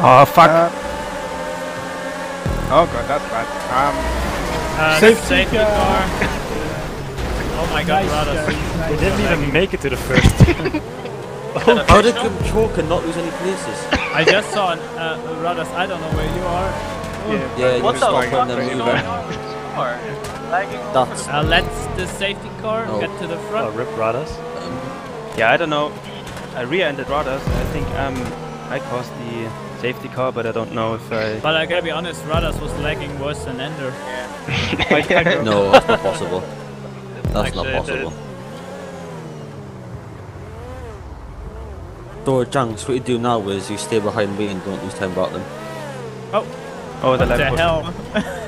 Oh fuck. Uh, oh god, that's bad. Um, Uh, Safety safety car. car. Oh my god, Nice, Radas. guys, nice. They didn't even make it to the first. How did Grim choke and not lose any places? I just saw an, uh, Radas, I don't know where you are. yeah. Yeah, you What were the stopping fuck them is moving. going on? Or lagging That's Uh, let the safety car Oh. get to the oh, front. rip Radas. Yeah, I don't know. I rear-ended Radas. I think um, I caused the safety car, but I don't know if I. But I gotta be honest, Radas was lagging worse than Ender. no, that's not possible. That's not Actually, it possible. So, Janks, what you do now is you stay behind me and don't lose time about them. Oh, the What the left was- hell?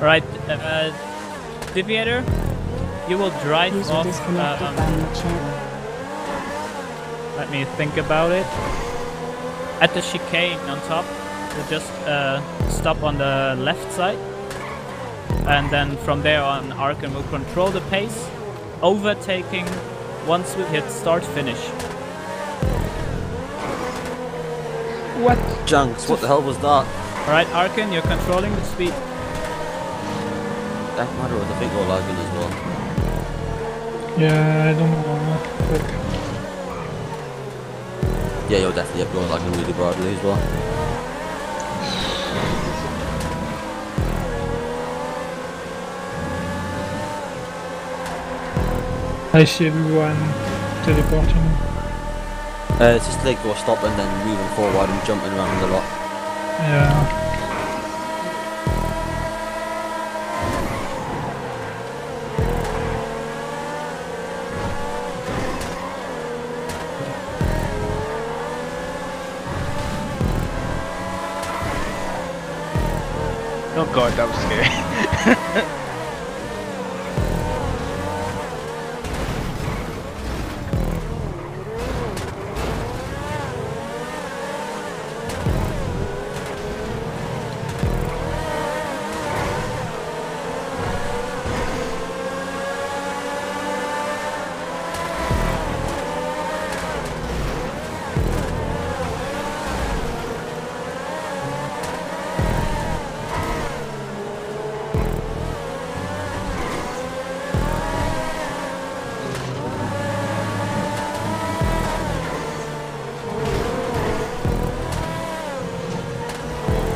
Alright, uh, Deviator, you will drive User off. disconnected um, from your channel. Let me think about it. At the chicane on top, you just uh, stop on the left side. And then from there on, Arkan will control the pace, overtaking once we hit start finish. What? Junks, what the hell was that? Alright, Arkan, you're controlling the speed. That matter was I think you're lagging as well. Yeah, I don't know. But Yeah, you're definitely up, you're lagging really badly as well. I see everyone teleporting. Uh, it's just like you're stopping and then moving forward and jumping around a lot. Yeah.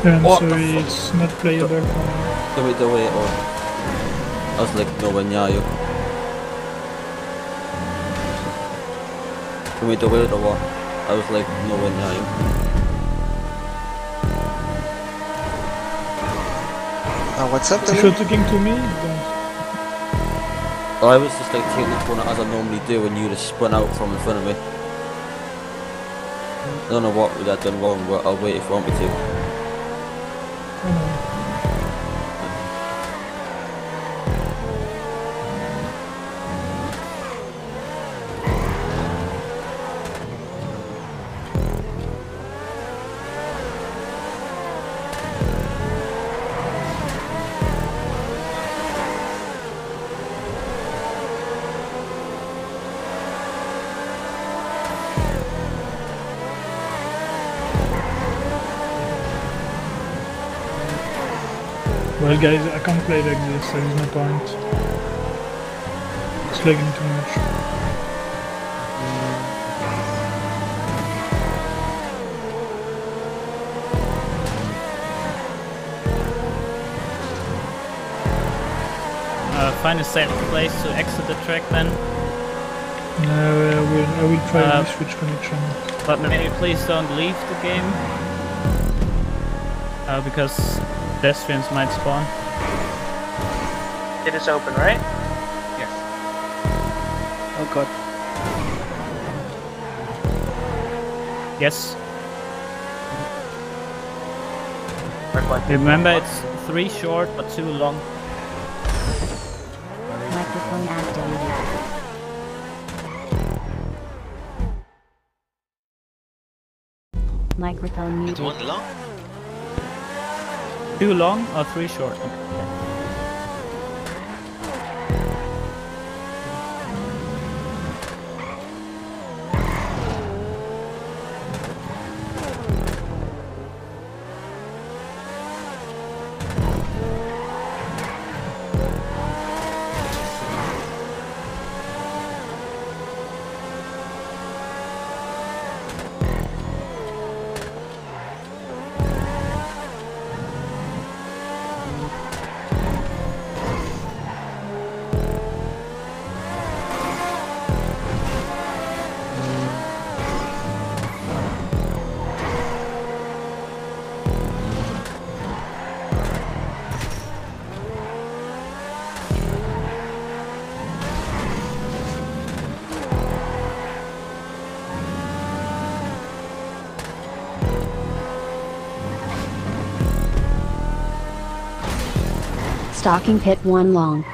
And What so it's not playable for me. Do it the way or I was like nowhere near you. Can we do it or what? I was like nowhere near you. Uh, what's up, If you're talking to me, don't. I was just like taking the corner as I normally do and you just spun out from in front of me. I don't know what we had done wrong, but I'll wait if you want me to. Well, guys, I can't play like this. There is no point. It's lagging too much. Uh, find a safe place to exit the track then. No, I will. I will try Uh, to switch connection. But maybe please don't leave the game. Uh, because pedestrians might spawn. It is open, right? yes. Oh god. Yes. Remember it's three short but two long. Or three short? Stocking pit 1 long.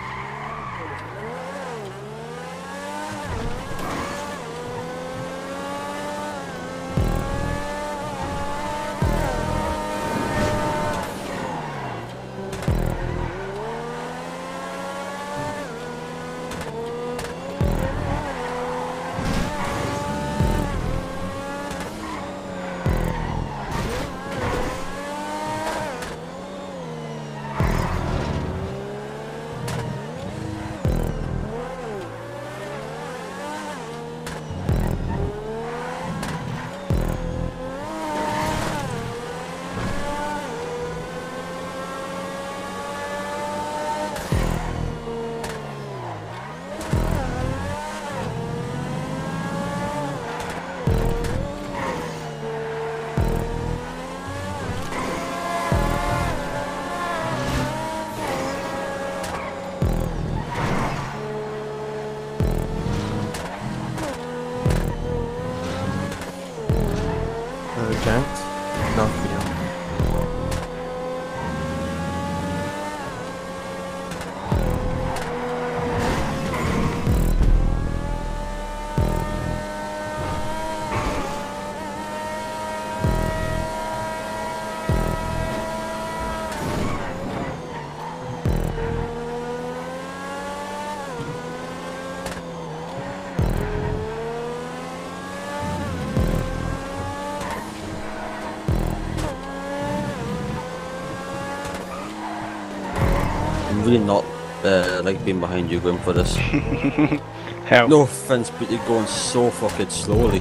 Like being behind you going for this. Hell. No offense, but you're going so fucking slowly.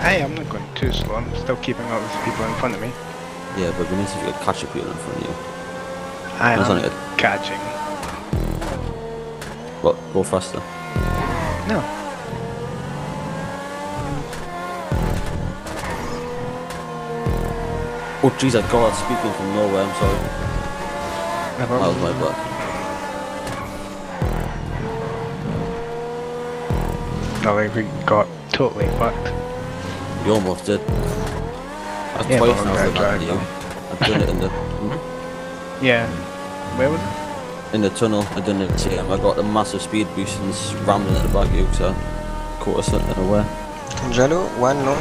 Hey, I'm not going too slow. I'm still keeping up with the people in front of me. Yeah, but we need to see if you can catch up people in front of you. I am not catching. But go faster. No. Oh jeez, I got speaking from nowhere, I'm sorry. Never That was my bad. No, like we got totally fucked. You almost did. That's Yeah, twice now I'm I've done that to. I've done it in the hmm? Yeah. Where was it? in the tunnel. I done it same. I got the massive speed boost and s- rammed it in the back of you, so I caught us something away. Jello, one long.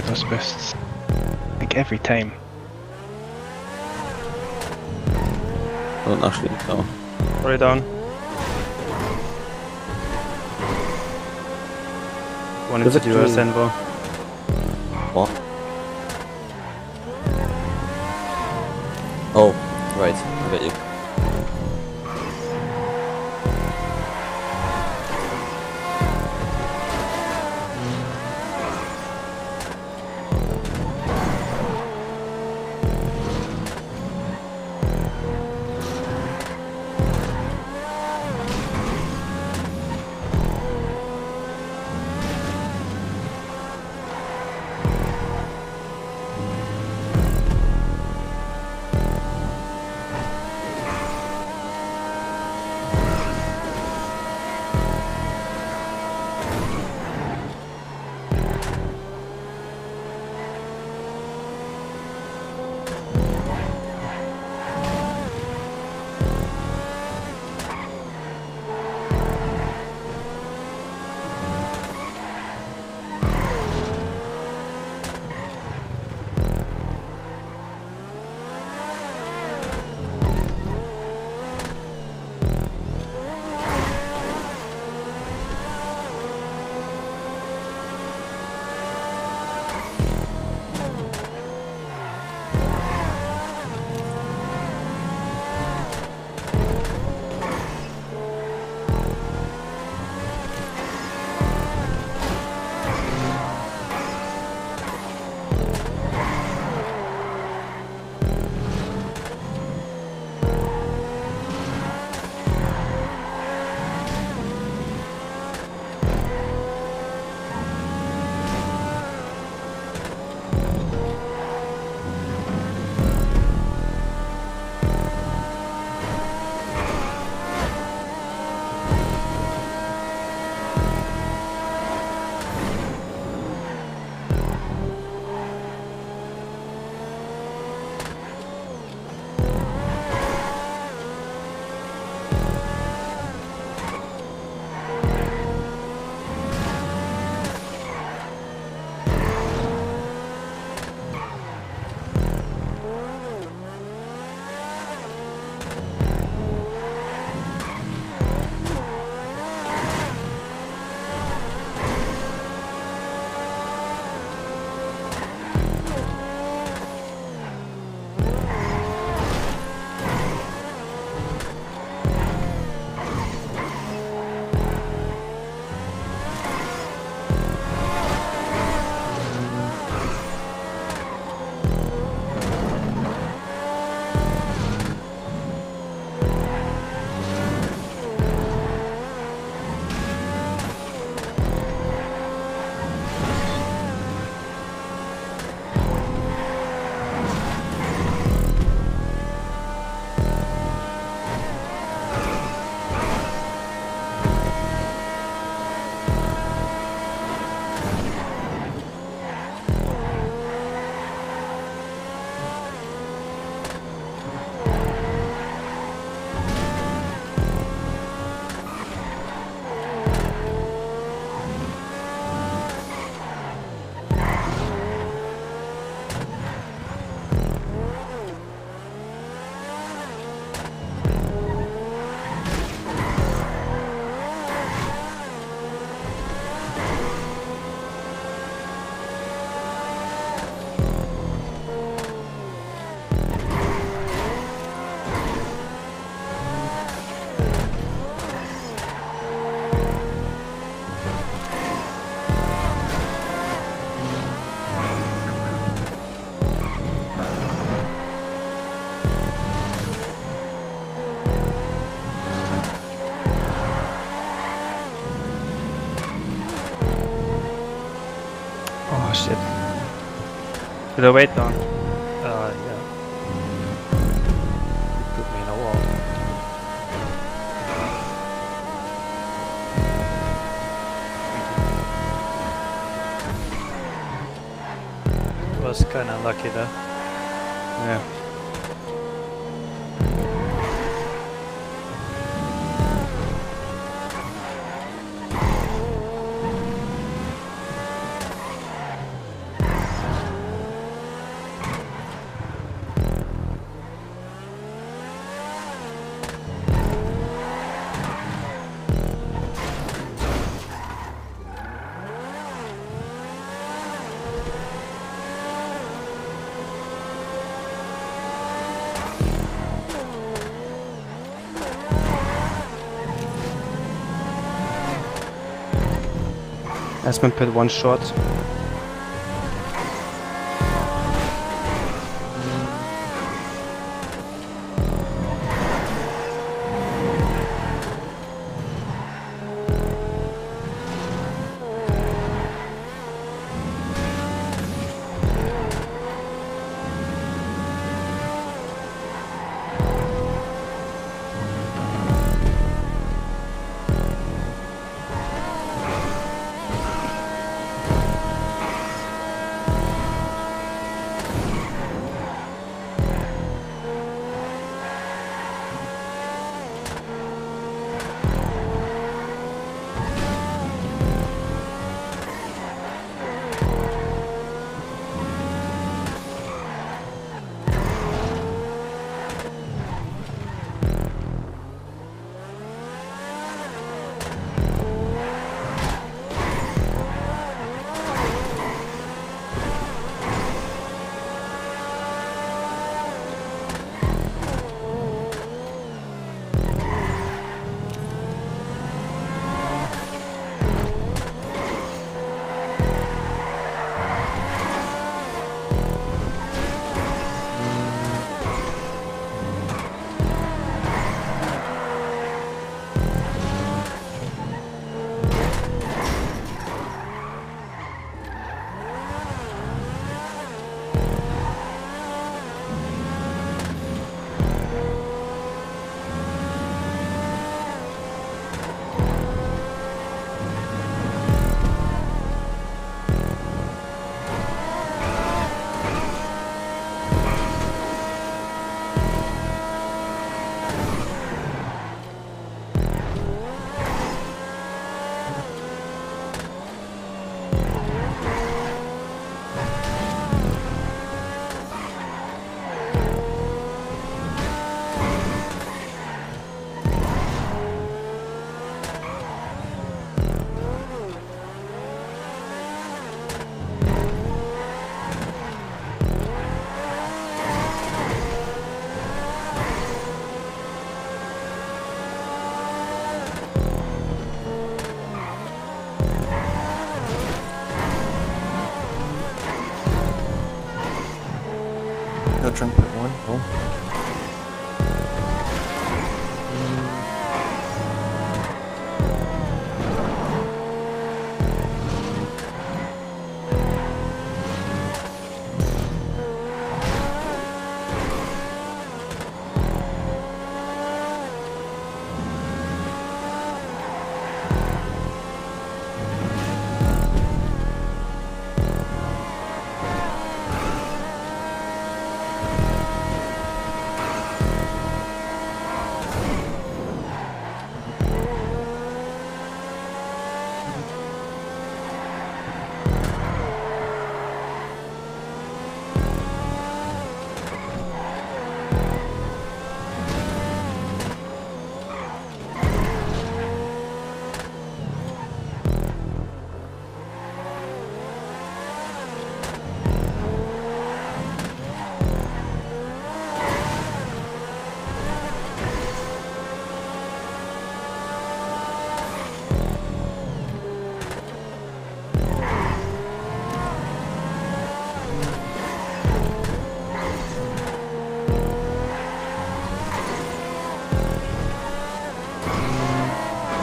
Get those boosts? Like every time. I don't actually know. Right down. Wanted Does to do a do- Senvo. With the weight on. Uh, yeah. Put me in a wall. Was kinda lucky though. Yeah. Aspen pit one shot.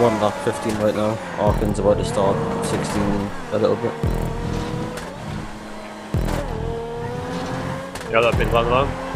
One lap 15 right now. Arkan's about to start 16 a little bit. Yeah, that'd been one long.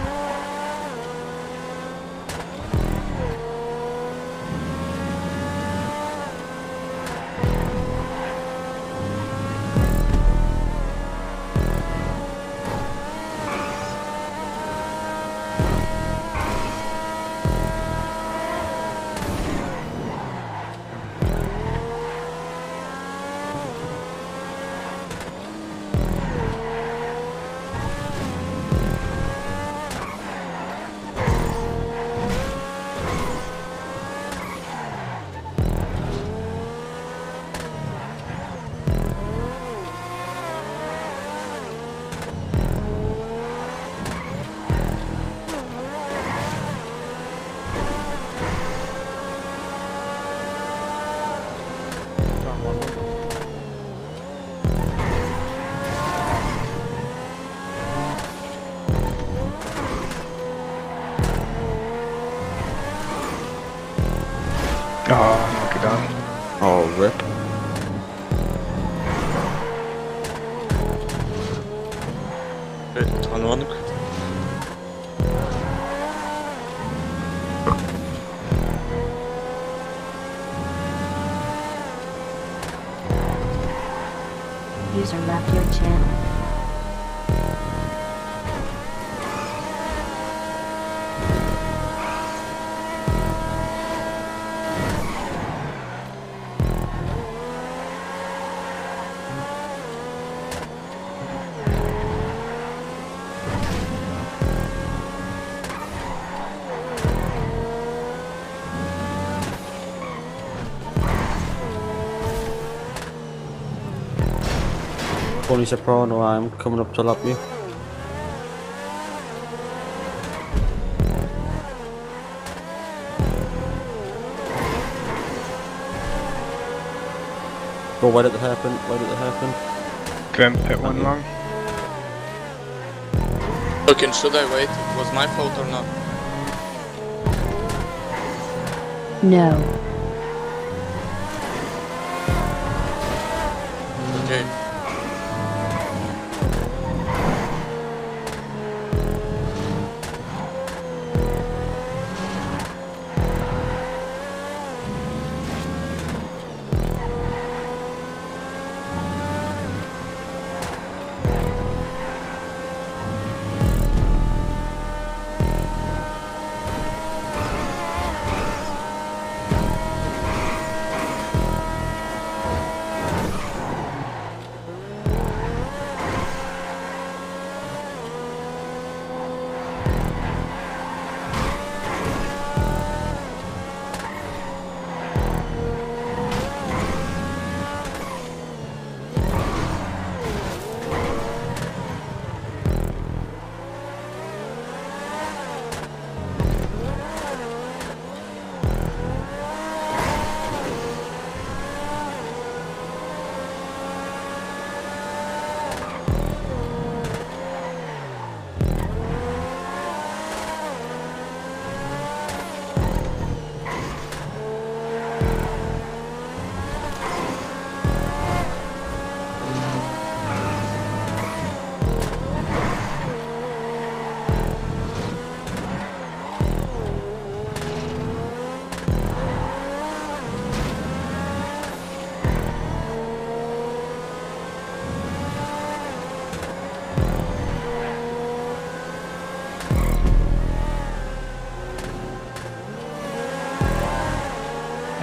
Good, Tony Soprano, I'm coming up to lap you. Go wide at the hairpin, wide at the hairpin. Grim pit one long. Looking, should I wait? Was my fault or not? No.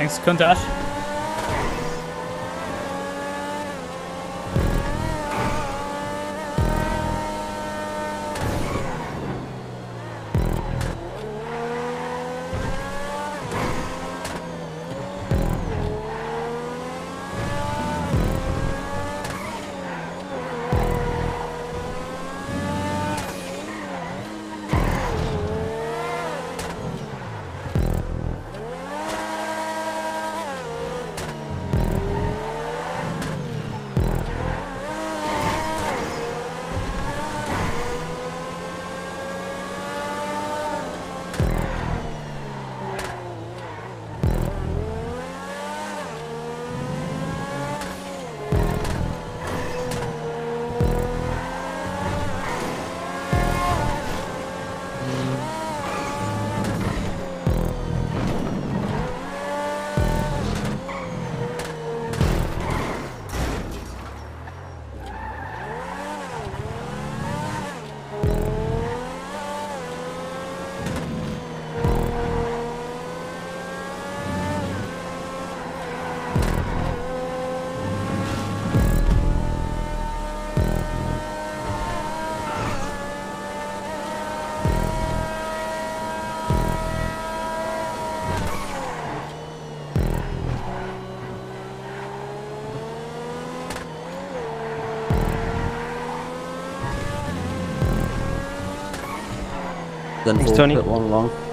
Thanks, Countach. Then Thanks, full Tony. pit one long.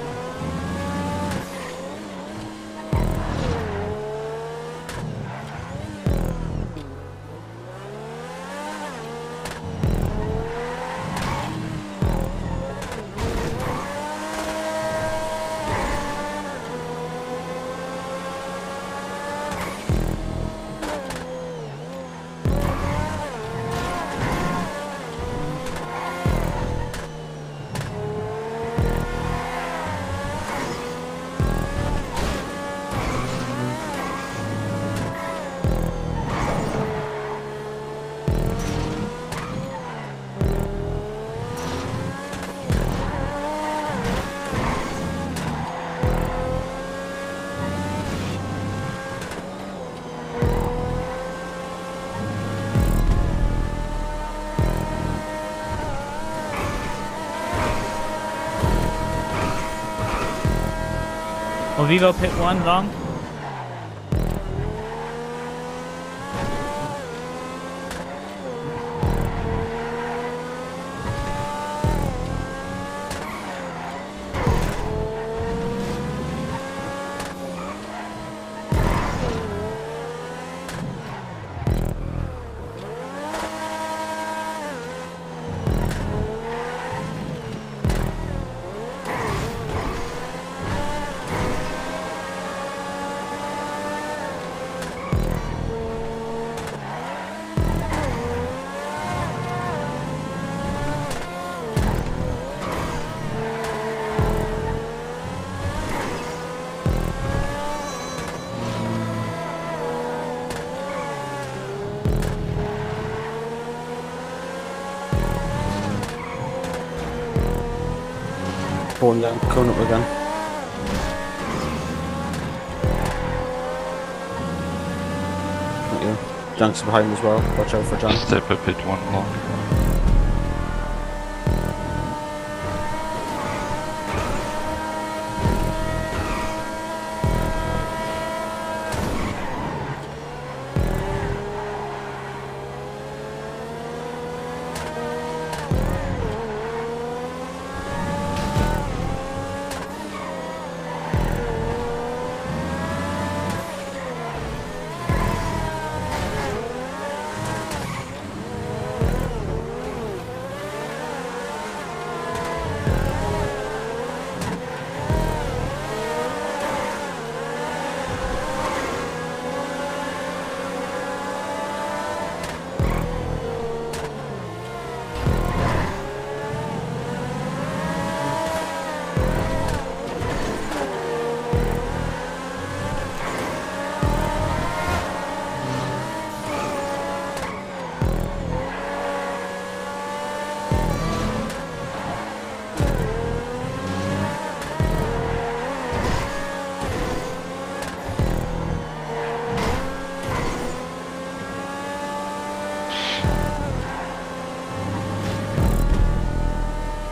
Ovivo pit one long. Born young, coming up again. Thank you. Jank's behind as well. Watch out for Jank. Step a bit one long.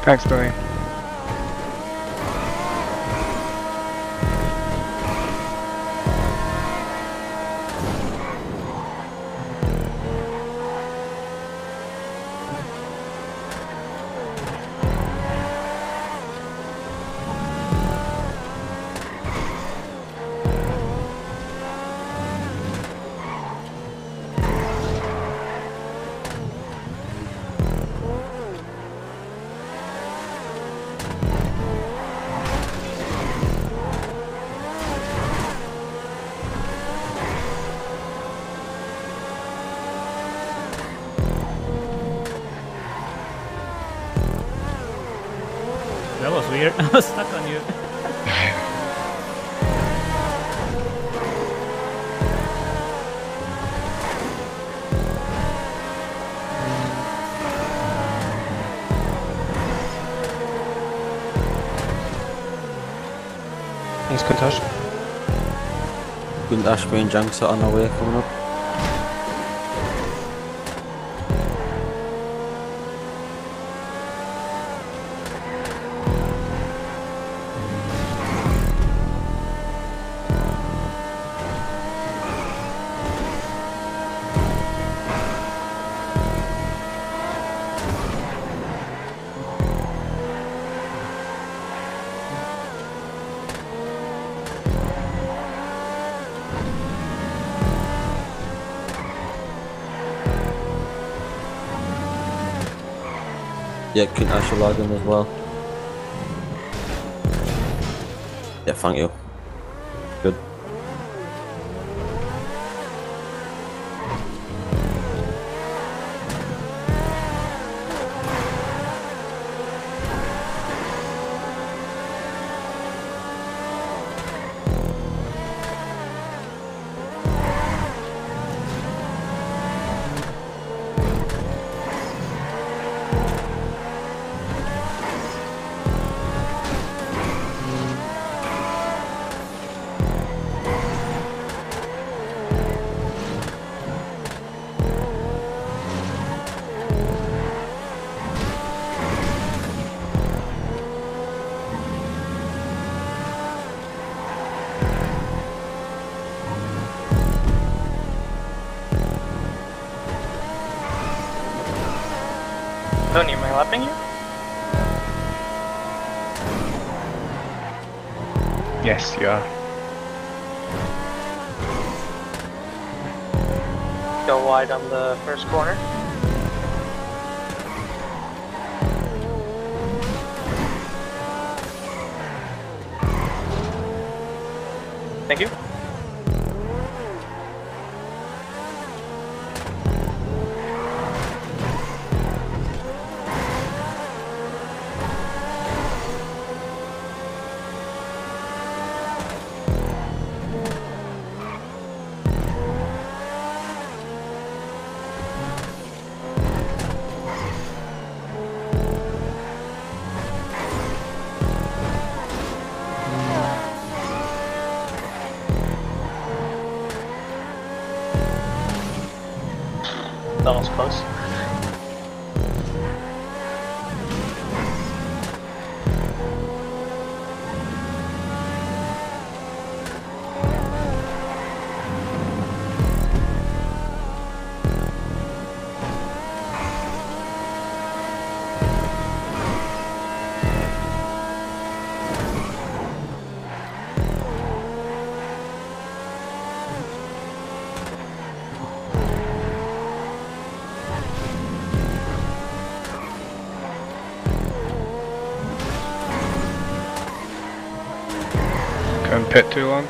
Thanks, Billy. Ashby and Janks are on their way coming up. Yeah, can I should log in as well. Yeah, thank you. Tony, am I lapping you? Yes, you are. Go wide on the first corner. Pit too long.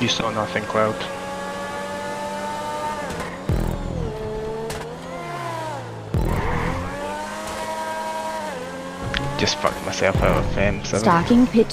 You saw nothing, Cloud. Just fucked myself out of seven. Stalking pit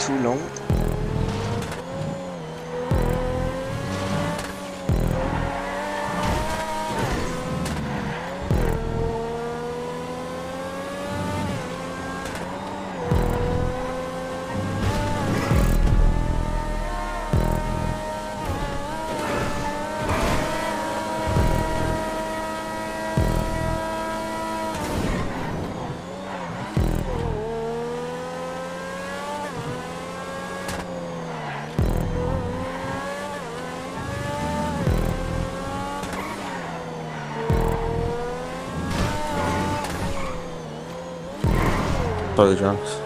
too long. Thanks to Vic. Angelo, too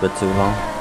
Bit too long.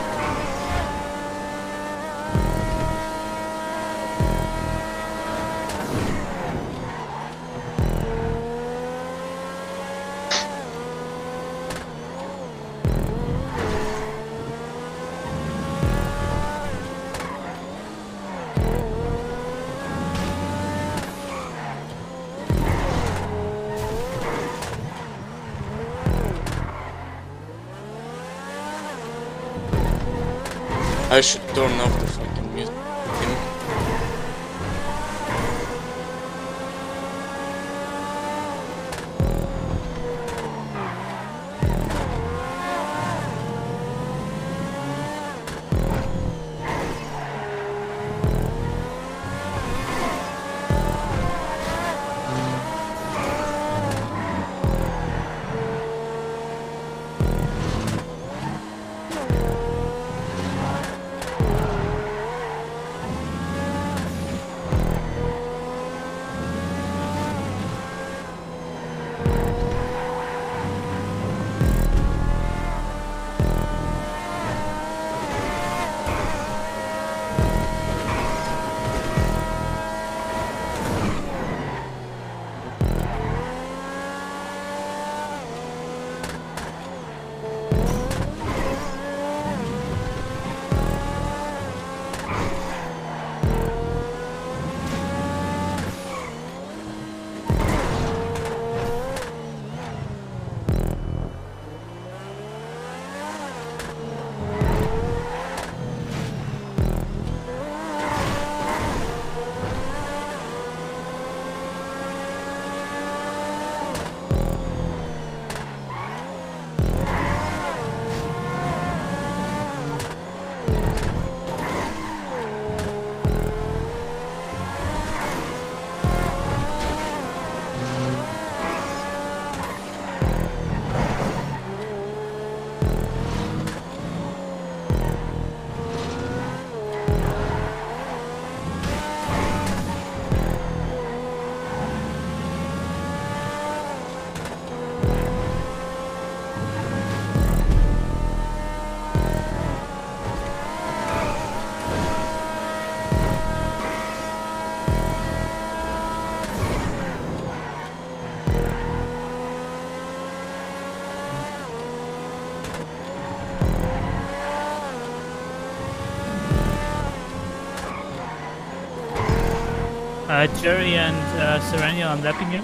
Uh, Jerry and uh, Serenia, I'm lapping you.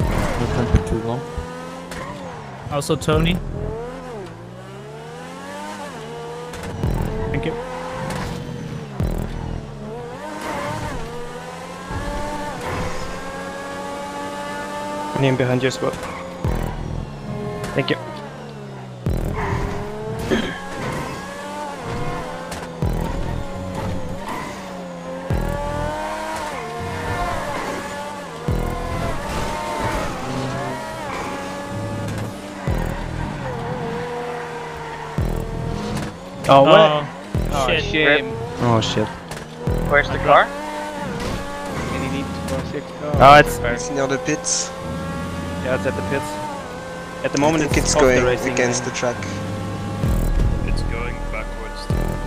No time for too long. Also Tony. Thank you. Name behind you as well. Oh shit. Where's the car? And you need to go six. Oh, it's It's near the pits. yeah, it's at the pits. At the moment, I think it's, it's off the going racing against the lane. track. It's going backwards.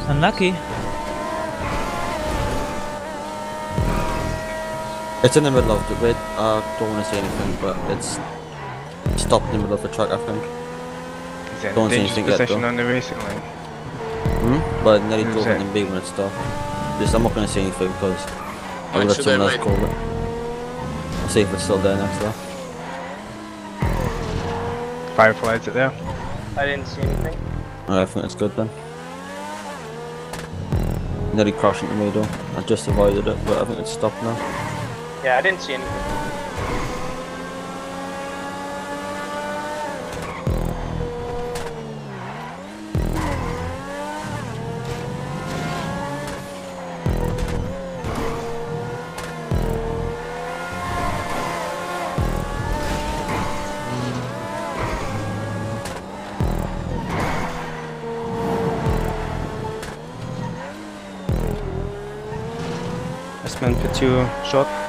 Unlucky. It's in the middle of the red. I don't want to say anything, but it's stopped in the middle of the track, I think. Is that Don't a say dangerous anything yet, though. on the racing line? But nearly Who's drove that? in the big when it stopped. Just, I'm not going to say anything because I'll When let should I someone else call it. I'll see if it's still there next time. Fireflies it there. I didn't see anything. I think it's good then. Nearly crashed into me though. I just avoided it, but I think it's stopped now. Yeah, I didn't see anything. This man put you short.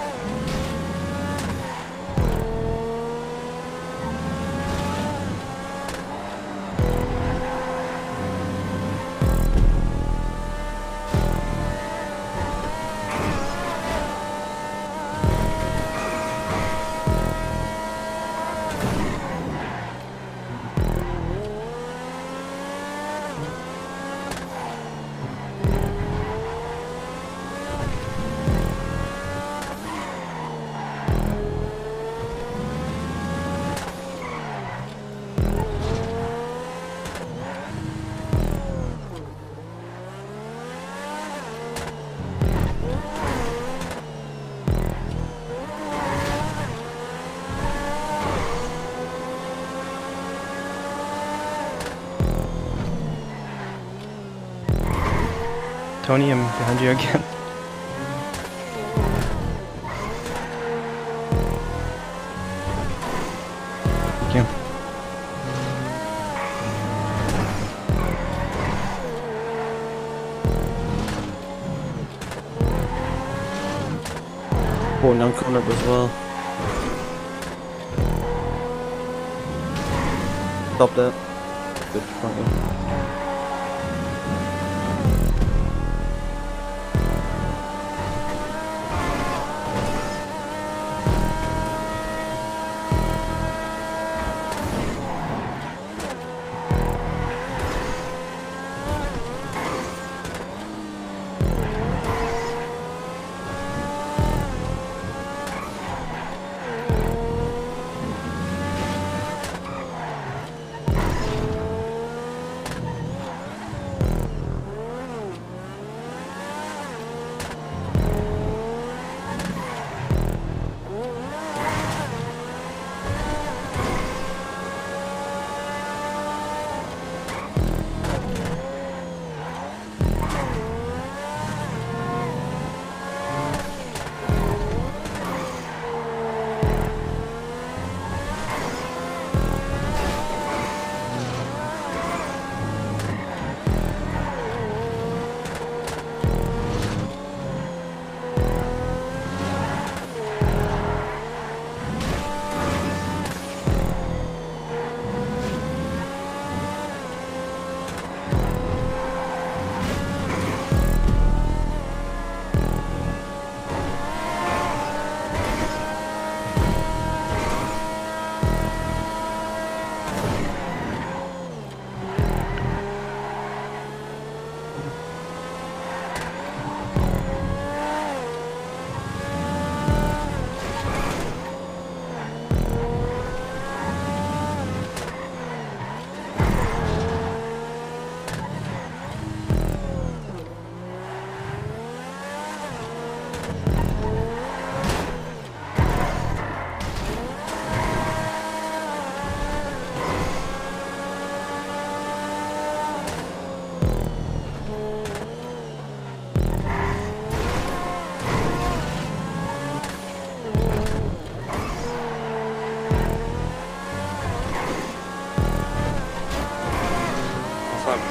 Tony, I'm behind you again. Thank you. Going down corner as well. Stop that. Good,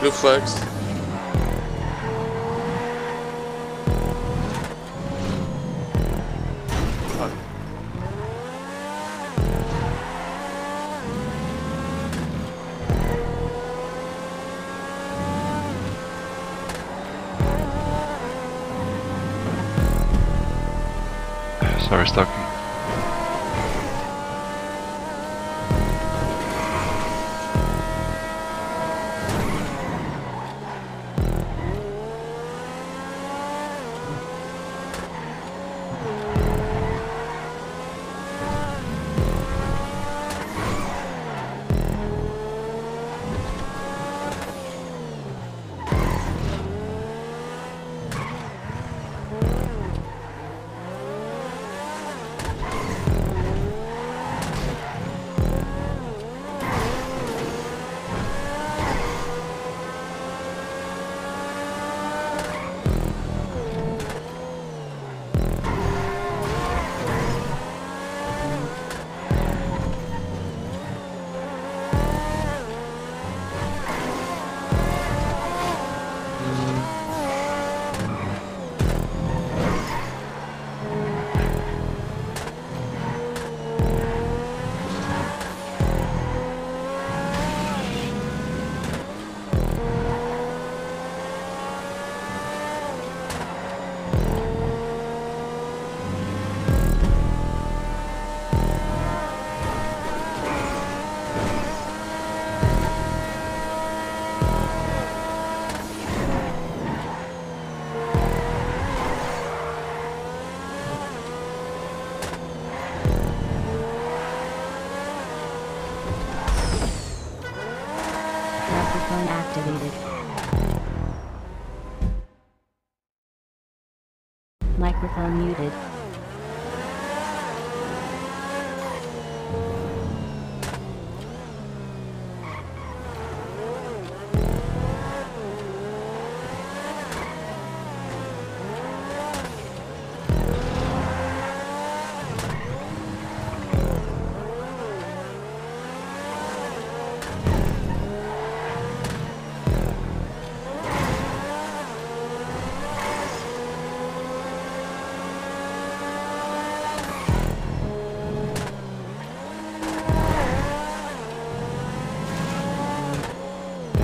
Blue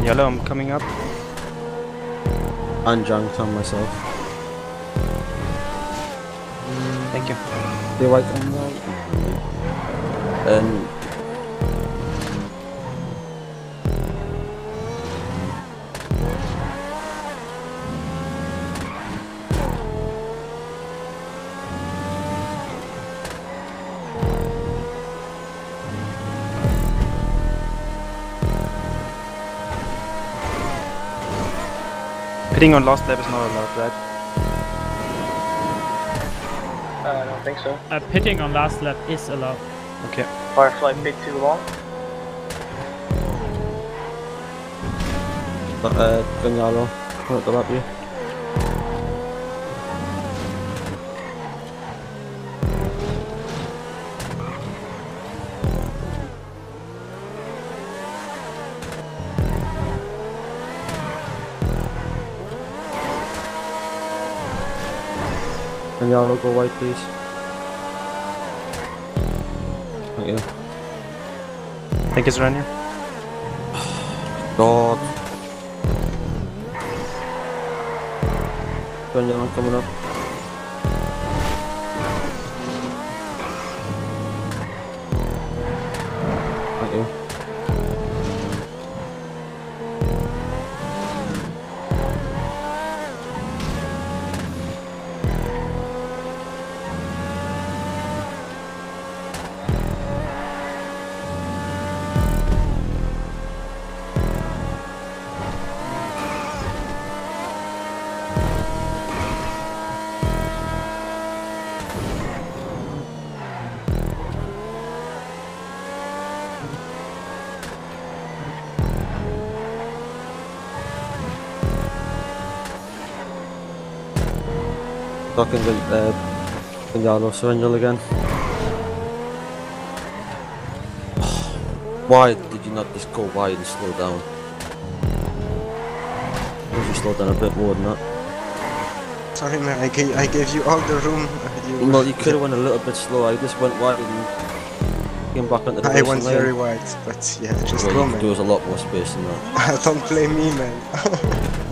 Yellow, I'm coming up. Unjunked on myself. Thank you. On right. And Pitting on last lap is not allowed, right? Uh, I don't think so. Uh, pitting on last lap is allowed. Okay. Firefly pit too long. uh, Ganyalo, come up the lap you. Ganyalo, go white please. Thank you. Thank you, Serenia. God. Ganyalo coming up. Fucking uh, Ganyalo surrender again. Why did you not just go wide and slow down? you slowed down a bit more than that. Sorry, man. I gave I gave you all the room. You, Well, you could have went a little bit slower. I just went wide and came back onto the I went very wide, but yeah, just well, go, man. do us a lot more space than that. Don't blame me, man.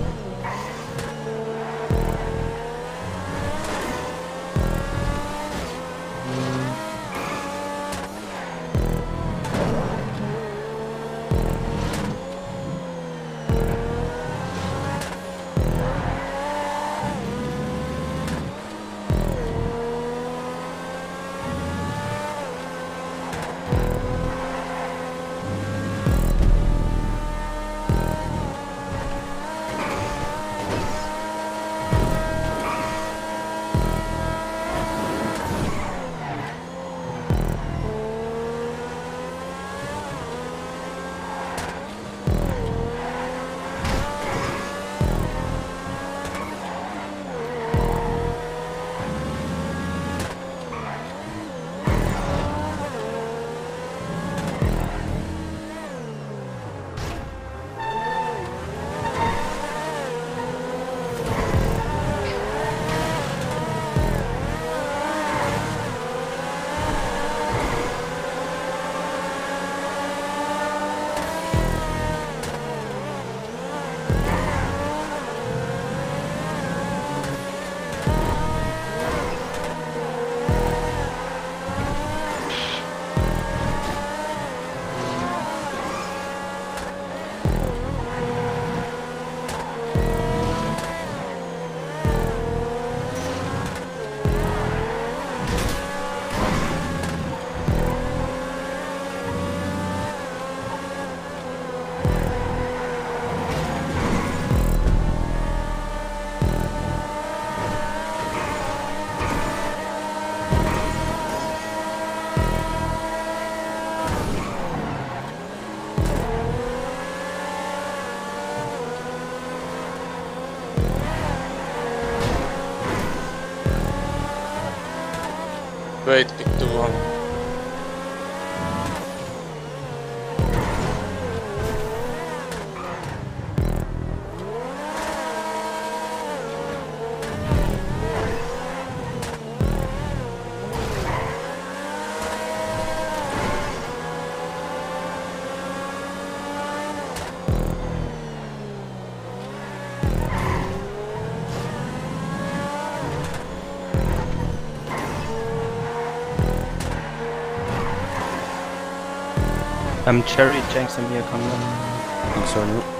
Um, Cherry, and Mia coming up. I'm sorry,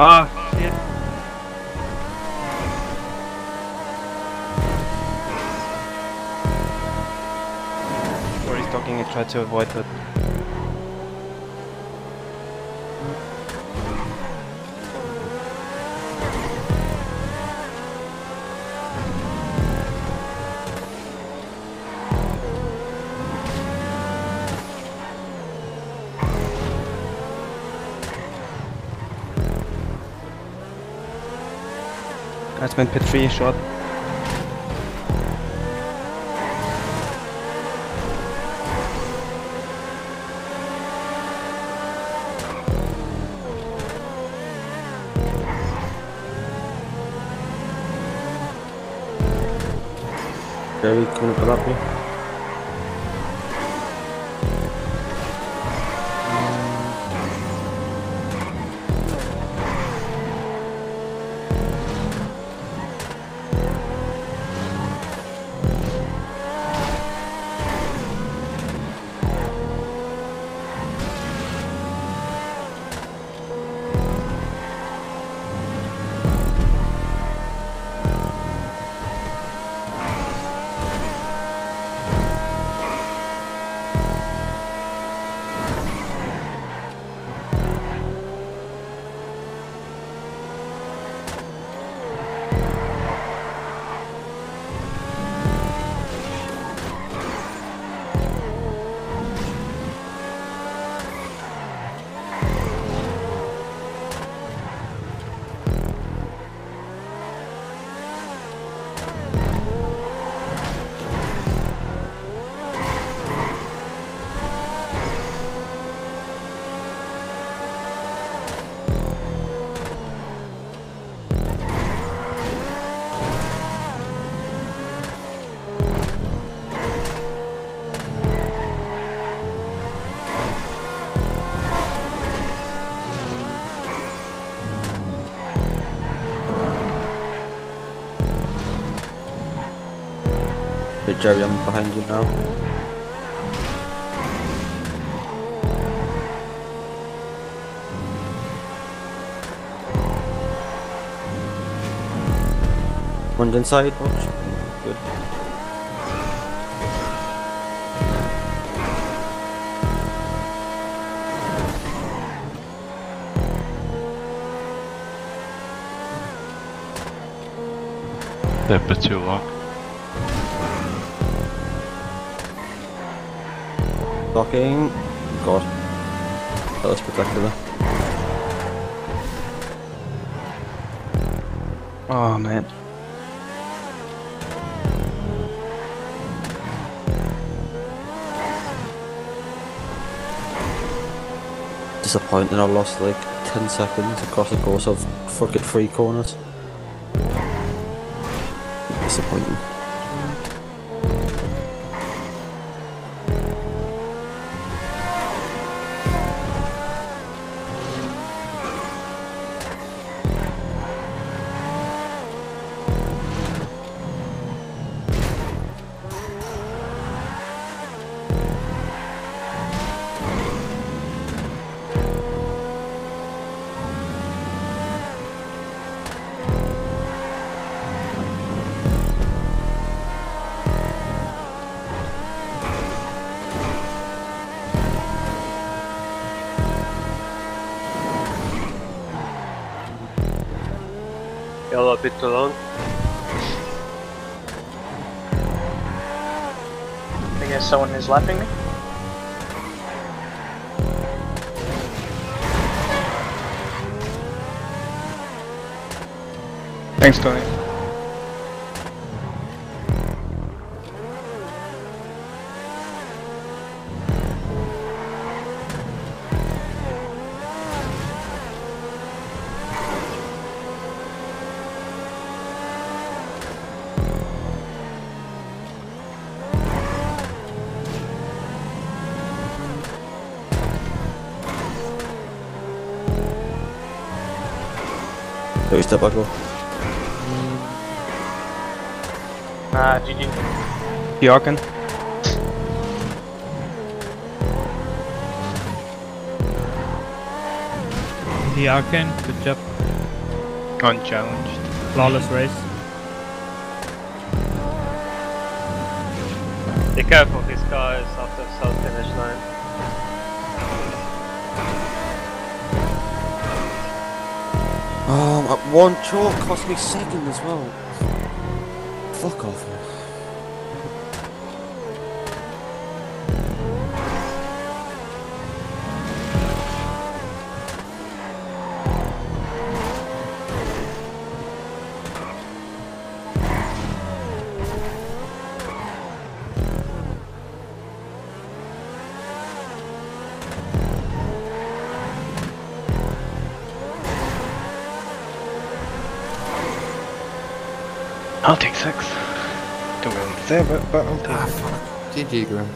Ah, shit. He's talking and try to avoid that. Went pit 3 short. Jerry, coming up up here. Jerry, I'm behind you now. One's inside, watch. Good. They're too long. Blocking. God. That was spectacular. Oh man. Disappointing, I lost like 10 seconds across the course of fucking three corners. Bit too long. I guess someone is lapping me. Thanks, Tony. Wait, step. Ah, GG. Bjorken. The Arkan, good job. Unchallenged. Flawless race. Be careful, one chalk cost me second as well. Fuck off. I'll take six. Don't really deserve it, but I'll take Ah, it. fuck. GG, Grim.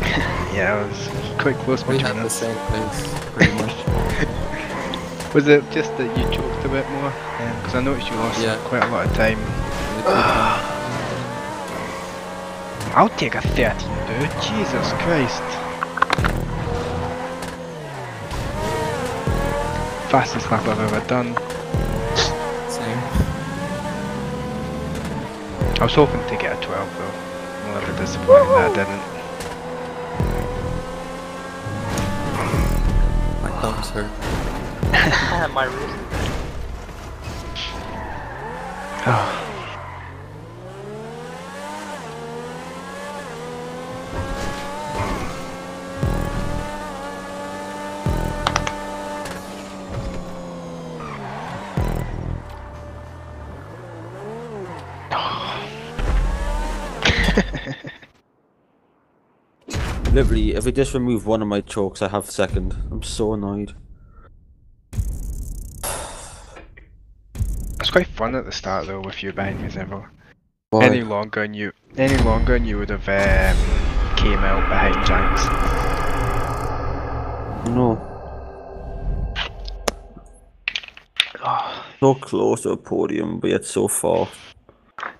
Yeah, I was quite close We between the same place, pretty much. Was it just that you choked a bit more? Because I noticed you lost Yeah. quite a lot of time. I'll take a 13, dude. Jesus Christ. Fastest lap I've ever done. I was hoping to get a 12 though. I'm a little bit disappointed that I didn't. My thumbs hurt. My wrist. Literally, if they just remove one of my chokes, I have second. I'm so annoyed. It's quite fun at the start though with you behind me, Zevil. Why? Any longer and you any longer and you would have um, came out behind Janks. No. So close to a podium, but yet so far.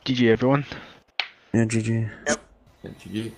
GG everyone. Yeah, GG. Yeah, GG.